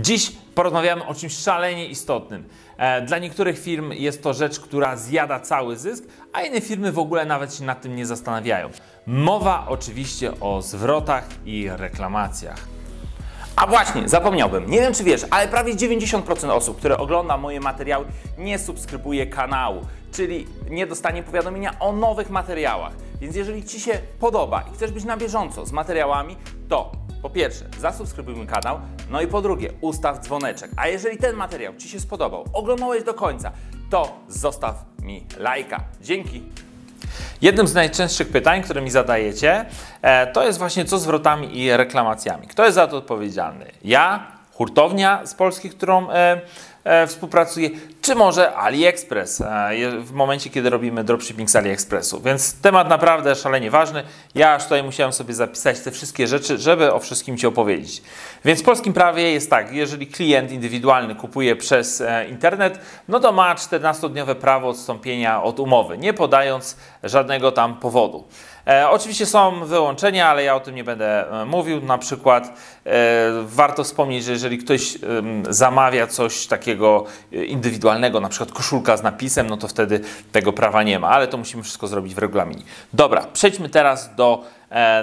Dziś porozmawiamy o czymś szalenie istotnym. E, Dla niektórych firm jest to rzecz, która zjada cały zysk, a inne firmy w ogóle nawet się nad tym nie zastanawiają. Mowa oczywiście o zwrotach i reklamacjach. A właśnie, zapomniałbym. Nie wiem, czy wiesz, ale prawie 90% osób, które ogląda moje materiały, nie subskrybuje kanału, czyli nie dostanie powiadomienia o nowych materiałach. Więc jeżeli Ci się podoba i chcesz być na bieżąco z materiałami, to po pierwsze, zasubskrybuj mój kanał, no i po drugie, ustaw dzwoneczek. A jeżeli ten materiał Ci się spodobał, oglądałeś do końca, to zostaw mi lajka. Dzięki. Jednym z najczęstszych pytań, które mi zadajecie, e, to jest właśnie co z zwrotami i reklamacjami. Kto jest za to odpowiedzialny? Ja, hurtownia z Polski, którą e, e, współpracuję, czy może AliExpress e, w momencie, kiedy robimy dropshipping z AliExpressu. Więc temat naprawdę szalenie ważny. Ja aż tutaj musiałem sobie zapisać te wszystkie rzeczy, żeby o wszystkim Ci opowiedzieć. Więc w polskim prawie jest tak, jeżeli klient indywidualny kupuje przez e, internet, no to ma 14-dniowe prawo odstąpienia od umowy, nie podając żadnego tam powodu. E, oczywiście są wyłączenia, ale ja o tym nie będę e, mówił. Na przykład e, warto wspomnieć, że jeżeli ktoś zamawia coś takiego indywidualnego, na przykład koszulka z napisem, no to wtedy tego prawa nie ma, ale to musimy wszystko zrobić w regulaminie. Dobra, przejdźmy teraz do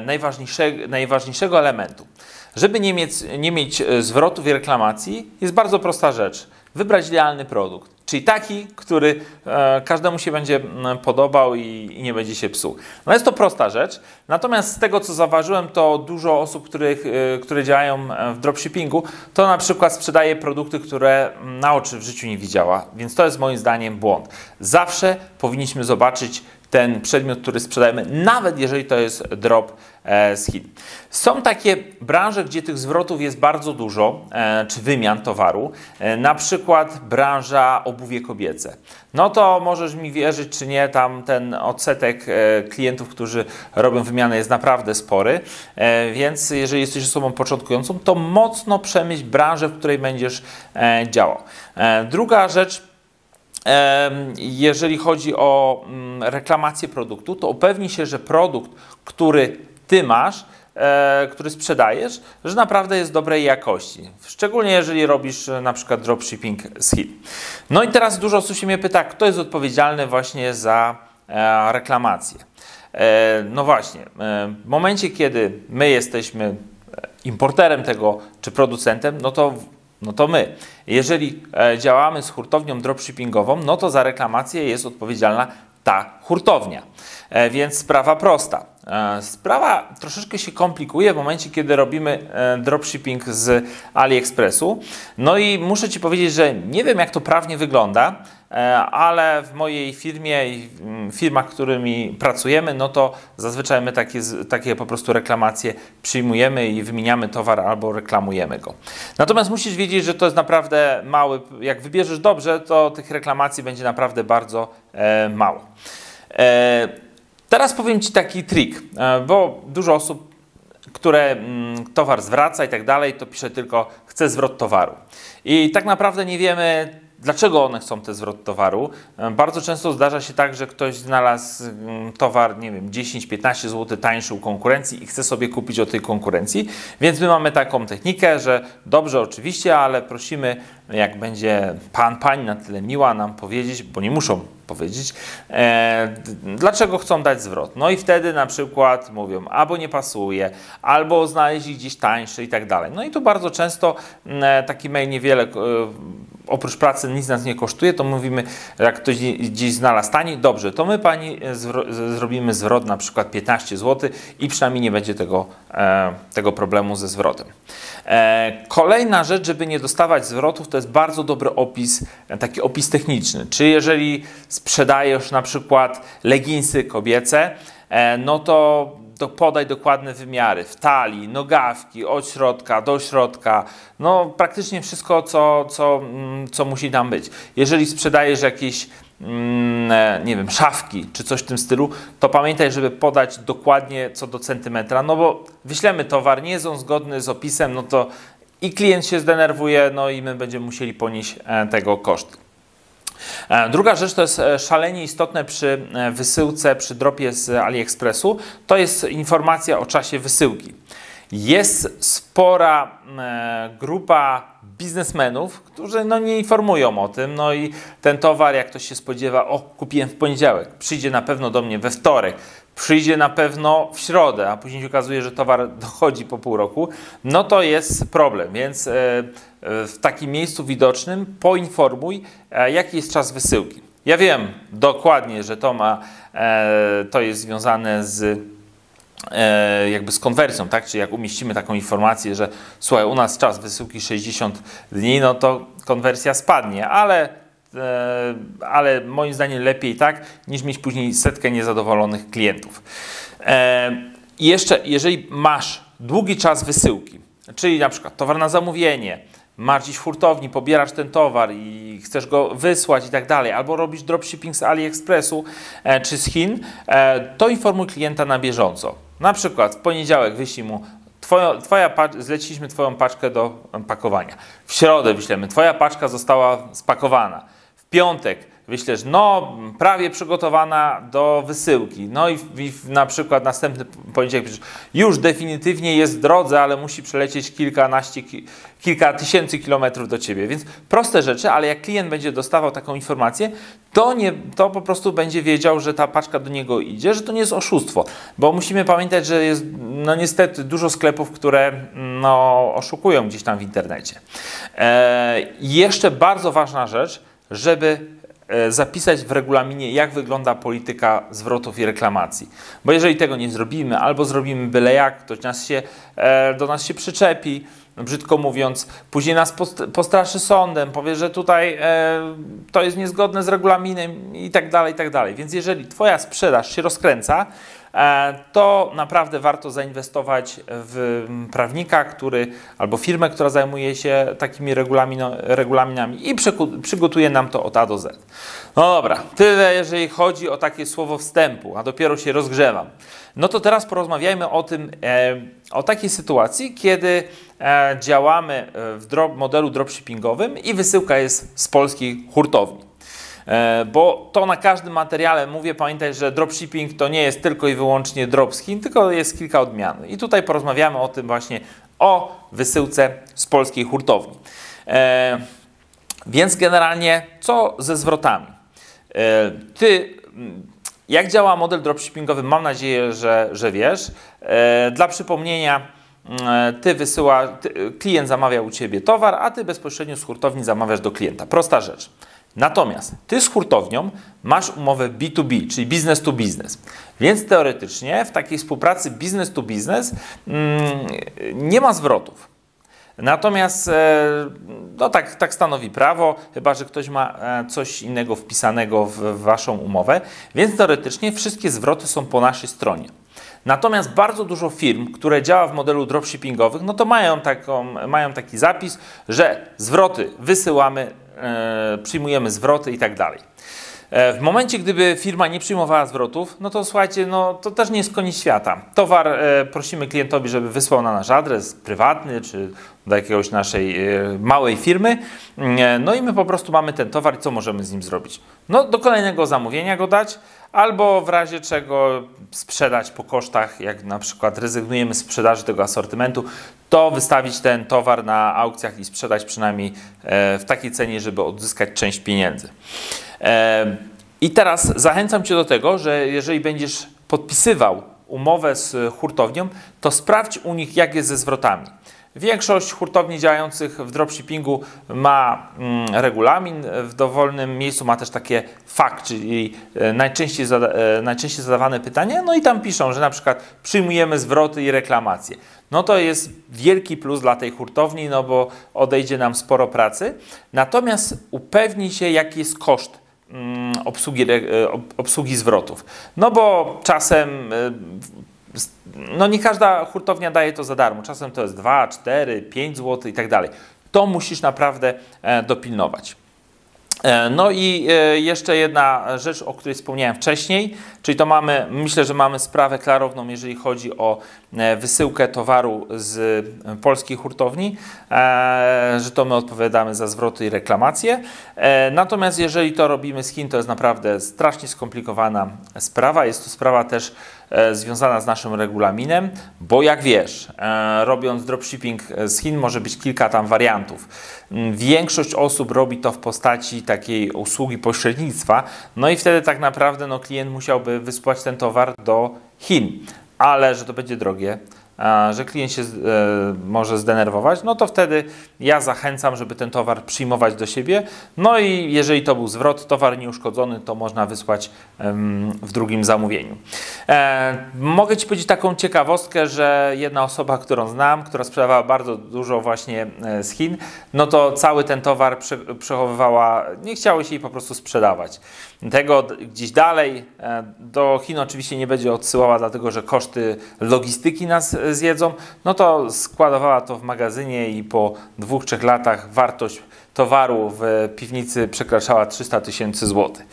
najważniejszego, najważniejszego elementu. Żeby nie mieć, nie mieć zwrotów i reklamacji, jest bardzo prosta rzecz. Wybrać idealny produkt. Czyli taki, który e, każdemu się będzie podobał i, nie będzie się psuł. No jest to prosta rzecz. Natomiast z tego, co zauważyłem, to dużo osób, których, e, które działają e, w dropshippingu, to na przykład sprzedaje produkty, które na oczy w życiu nie widziała. Więc to jest moim zdaniem błąd. Zawsze powinniśmy zobaczyć ten przedmiot, który sprzedajemy, nawet jeżeli to jest drop e, z Chin. Są takie branże, gdzie tych zwrotów jest bardzo dużo, e, czy wymian towaru, e, na przykład branża obuwie kobiece. No to możesz mi wierzyć, czy nie, tam ten odsetek klientów, którzy robią wymianę jest naprawdę spory, więc jeżeli jesteś osobą początkującą, to mocno przemyśl branżę, w której będziesz działał. Druga rzecz, jeżeli chodzi o mm, reklamację produktu, to upewnij się, że produkt, który ty masz, e, który sprzedajesz, że naprawdę jest dobrej jakości. Szczególnie jeżeli robisz e, na przykład dropshipping z Chin. No i teraz dużo osób się mnie pyta, kto jest odpowiedzialny właśnie za e, reklamację. No właśnie, w momencie, kiedy my jesteśmy importerem tego, czy producentem, no to no to my. Jeżeli e, działamy z hurtownią dropshippingową, no to za reklamację jest odpowiedzialna ta hurtownia. E, więc sprawa prosta. E, sprawa troszeczkę się komplikuje w momencie, kiedy robimy dropshipping z AliExpressu. No i muszę Ci powiedzieć, że nie wiem, jak to prawnie wygląda, ale w mojej firmie i mm, firmach, którymi pracujemy, no to zazwyczaj my takie, takie po prostu reklamacje przyjmujemy i wymieniamy towar albo reklamujemy go. Natomiast musisz wiedzieć, że to jest naprawdę mały, jak wybierzesz dobrze, to tych reklamacji będzie naprawdę bardzo e, mało. E, teraz powiem Ci taki trik, e, bo dużo osób które mm, towar zwraca i tak dalej, to pisze tylko chce zwrot towaru. I tak naprawdę nie wiemy, dlaczego one chcą ten zwrot towaru. E, Bardzo często zdarza się tak, że ktoś znalazł mm, towar, nie wiem, 10-15 zł tańszy u konkurencji i chce sobie kupić od tej konkurencji. Więc my mamy taką technikę, że dobrze oczywiście, ale prosimy, jak będzie pan, pani na tyle miła nam powiedzieć, bo nie muszą powiedzieć, e, dlaczego chcą dać zwrot. No i wtedy na przykład mówią, albo nie pasuje, albo znaleźli gdzieś tańszy i tak dalej. No i tu bardzo często m, e, taki mail niewiele, e, oprócz pracy nic nas nie kosztuje, to mówimy, jak ktoś gdzie- gdzieś znalazł tani, dobrze, to my pani zrobimy zwrot na przykład 15 zł i przynajmniej nie będzie tego, e, tego problemu ze zwrotem. E, Kolejna rzecz, żeby nie dostawać zwrotów, to jest bardzo dobry opis, taki opis techniczny. Czy jeżeli sprzedajesz na przykład leginsy kobiece, e, no to, to podaj dokładne wymiary w talii, nogawki, od środka do środka, no praktycznie wszystko, co, co, mm, co musi tam być. Jeżeli sprzedajesz jakieś mm, e, nie wiem, szafki czy coś w tym stylu, to pamiętaj, żeby podać dokładnie co do centymetra, no bo wyślemy towar, nie zgodny z opisem, no to i klient się zdenerwuje, no i my będziemy musieli ponieść e, tego koszt. E, Druga rzecz to jest e, szalenie istotne przy e, wysyłce, przy dropie z AliExpressu, to jest informacja o czasie wysyłki. Jest spora grupa biznesmenów, którzy no, nie informują o tym. No i ten towar, jak ktoś się spodziewa, o, kupiłem w poniedziałek, przyjdzie na pewno do mnie we wtorek, przyjdzie na pewno w środę, a później się okazuje, że towar dochodzi po pół roku, no to jest problem. Więc e, e, w takim miejscu widocznym poinformuj, e, jaki jest czas wysyłki. Ja wiem dokładnie, że to ma, to jest związane z jakby z konwersją, tak? Czyli jak umieścimy taką informację, że słuchaj, u nas czas wysyłki 60 dni, no to konwersja spadnie, ale ale moim zdaniem lepiej tak, niż mieć później setkę niezadowolonych klientów. E, I jeszcze, jeżeli masz długi czas wysyłki, czyli na przykład towar na zamówienie, masz w hurtowni, pobierasz ten towar i chcesz go wysłać i tak dalej, albo robisz dropshipping z AliExpressu e, czy z Chin, to informuj klienta na bieżąco. Na przykład w poniedziałek wyślij mu Twoja, twoja, zleciliśmy Twoją paczkę do pakowania. W środę wyślemy, Twoja paczka została spakowana piątek wyślesz, no prawie przygotowana do wysyłki. No i, i na przykład następny poniedziałek piszesz, już definitywnie jest w drodze, ale musi przelecieć kilkanaście, kilka tysięcy kilometrów do ciebie. Więc proste rzeczy, ale jak klient będzie dostawał taką informację, to, nie, to po prostu będzie wiedział, że ta paczka do niego idzie, że to nie jest oszustwo. Bo musimy pamiętać, że jest no niestety dużo sklepów, które no, oszukują gdzieś tam w internecie. Eee, jeszcze bardzo ważna rzecz, żeby e, zapisać w regulaminie, jak wygląda polityka zwrotów i reklamacji. Bo jeżeli tego nie zrobimy, albo zrobimy byle jak, to nas się, e, do nas się przyczepi, brzydko mówiąc, później nas postraszy sądem, powie, że tutaj e, to jest niezgodne z regulaminem i tak dalej, i tak dalej. Więc jeżeli Twoja sprzedaż się rozkręca, to naprawdę warto zainwestować w prawnika, który albo firmę, która zajmuje się takimi regulaminami i przygotuje nam to od A do Z. No dobra, tyle jeżeli chodzi o takie słowo wstępu, a dopiero się rozgrzewam. No to teraz porozmawiajmy o tym, e, o takiej sytuacji, kiedy e, działamy w modelu dropshippingowym i wysyłka jest z polskiej hurtowni. E, bo to na każdym materiale mówię, pamiętaj, że dropshipping to nie jest tylko i wyłącznie dropskin, tylko jest kilka odmian. I tutaj porozmawiamy o tym właśnie, o wysyłce z polskiej hurtowni. E, więc generalnie co ze zwrotami? E, ty, jak działa model dropshippingowy, mam nadzieję, że, że wiesz. Dla przypomnienia, ty wysyła, ty, klient zamawia u ciebie towar, a ty bezpośrednio z hurtowni zamawiasz do klienta. Prosta rzecz. Natomiast ty z hurtownią masz umowę B2B, czyli business to business. Więc teoretycznie w takiej współpracy business to business mm, nie ma zwrotów. Natomiast e, no tak, tak stanowi prawo, chyba że ktoś ma e, coś innego wpisanego w, waszą umowę, więc teoretycznie wszystkie zwroty są po naszej stronie. Natomiast bardzo dużo firm, które działa w modelu dropshippingowych, no to mają, taką, mają taki zapis, że zwroty wysyłamy przyjmujemy zwroty i tak dalej. E, w momencie, gdyby firma nie przyjmowała zwrotów, no to słuchajcie, no to też nie jest koniec świata. Towar e, prosimy klientowi, żeby wysłał na nasz adres prywatny, czy do jakiegoś naszej e, małej firmy. E, no i my po prostu mamy ten towar i co możemy z nim zrobić? No do kolejnego zamówienia go dać, albo w razie czego sprzedać po kosztach, jak na przykład rezygnujemy z sprzedaży tego asortymentu, to wystawić ten towar na aukcjach i sprzedać przynajmniej e, w takiej cenie, żeby odzyskać część pieniędzy. E, I teraz zachęcam Cię do tego, że jeżeli będziesz podpisywał umowę z hurtownią, to sprawdź u nich, jak jest ze zwrotami. Większość hurtowni działających w dropshippingu ma mm, regulamin, w dowolnym miejscu ma też takie fakt, czyli e, najczęściej, zada, e, najczęściej zadawane pytania, no i tam piszą, że na przykład przyjmujemy zwroty i reklamacje. No to jest wielki plus dla tej hurtowni, no bo odejdzie nam sporo pracy. Natomiast upewnij się, jaki jest koszt mm, obsługi, e, obsługi zwrotów. No bo czasem no nie każda hurtownia daje to za darmo. Czasem to jest 2, 4, 5 zł i tak dalej. To musisz naprawdę e, dopilnować. E, no i e, jeszcze jedna rzecz, o której wspomniałem wcześniej, czyli to mamy, myślę, że mamy sprawę klarowną, jeżeli chodzi o wysyłkę towaru z polskiej hurtowni, że to my odpowiadamy za zwroty i reklamacje. Natomiast jeżeli to robimy z Chin, to jest naprawdę strasznie skomplikowana sprawa. Jest to sprawa też związana z naszym regulaminem, bo jak wiesz, e, robiąc dropshipping z Chin może być kilka tam wariantów. Mm, Większość osób robi to w postaci takiej usługi pośrednictwa, no i wtedy tak naprawdę no, klient musiałby wysłać ten towar do Chin, ale że to będzie drogie, że klient się e, może zdenerwować, no to wtedy ja zachęcam, żeby ten towar przyjmować do siebie. No i jeżeli to był zwrot, towar nieuszkodzony, to można wysłać w drugim zamówieniu. E, mogę Ci powiedzieć taką ciekawostkę, że jedna osoba, którą znam, która sprzedawała bardzo dużo właśnie e, z Chin, no to cały ten towar prze, przechowywała, nie chciało się jej po prostu sprzedawać. Tego gdzieś dalej do Chin oczywiście nie będzie odsyłała, dlatego że koszty logistyki nas zjedzą, no to składowała to w magazynie i po dwóch, trzech latach wartość towaru w piwnicy przekraczała 300 tysięcy złotych.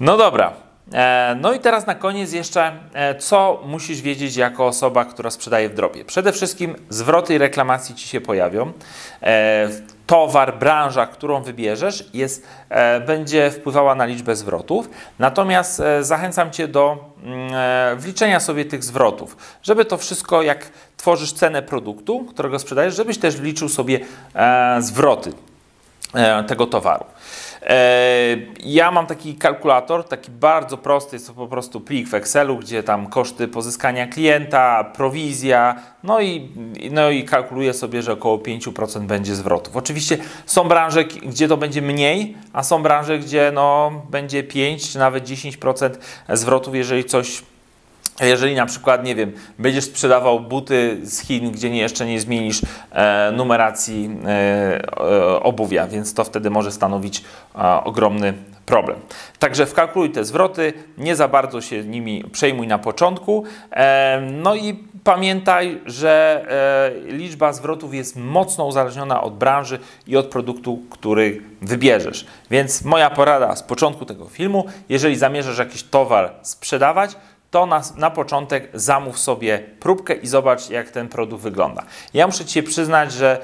No dobra. E, No i teraz na koniec jeszcze, e, co musisz wiedzieć jako osoba, która sprzedaje w dropie. Przede wszystkim zwroty i reklamacje Ci się pojawią. E, Towar, branża, którą wybierzesz, jest, będzie wpływała na liczbę zwrotów. Natomiast zachęcam Cię do mm, wliczenia sobie tych zwrotów, żeby to wszystko, jak tworzysz cenę produktu, którego sprzedajesz, żebyś też wliczył sobie zwroty tego towaru. E, Ja mam taki kalkulator, taki bardzo prosty, jest to po prostu plik w Excelu, gdzie tam koszty pozyskania klienta, prowizja, no i, no i kalkuluję sobie, że około 5% będzie zwrotów. Oczywiście są branże, gdzie to będzie mniej, a są branże, gdzie no, będzie 5 czy nawet 10% zwrotów, jeżeli coś jeżeli na przykład, nie wiem, będziesz sprzedawał buty z Chin, gdzie nie, jeszcze nie zmienisz e, numeracji e, obuwia, więc to wtedy może stanowić e, ogromny problem. Także wkalkuluj te zwroty, nie za bardzo się nimi przejmuj na początku. E, no i pamiętaj, że e, liczba zwrotów jest mocno uzależniona od branży i od produktu, który wybierzesz. Więc moja porada z początku tego filmu, jeżeli zamierzasz jakiś towar sprzedawać, to na, na początek zamów sobie próbkę i zobacz, jak ten produkt wygląda. Ja muszę Ci przyznać, że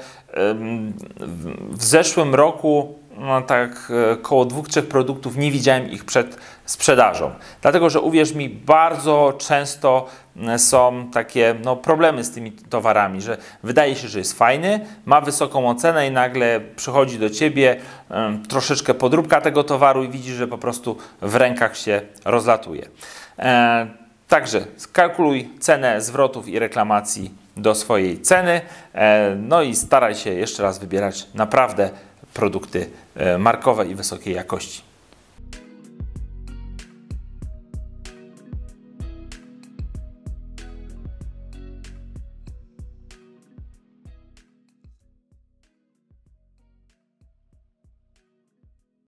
w- zeszłym roku no, tak e, koło dwóch, trzech produktów nie widziałem ich przed sprzedażą. Dlatego, że uwierz mi, bardzo często są takie no, problemy z tymi towarami, że wydaje się, że jest fajny, ma wysoką ocenę i nagle przychodzi do Ciebie troszeczkę podróbka tego towaru i widzisz, że po prostu w rękach się rozlatuje. E, Także skalkuluj cenę zwrotów i reklamacji do swojej ceny. E, No i staraj się jeszcze raz wybierać naprawdę produkty e, markowe i wysokiej jakości.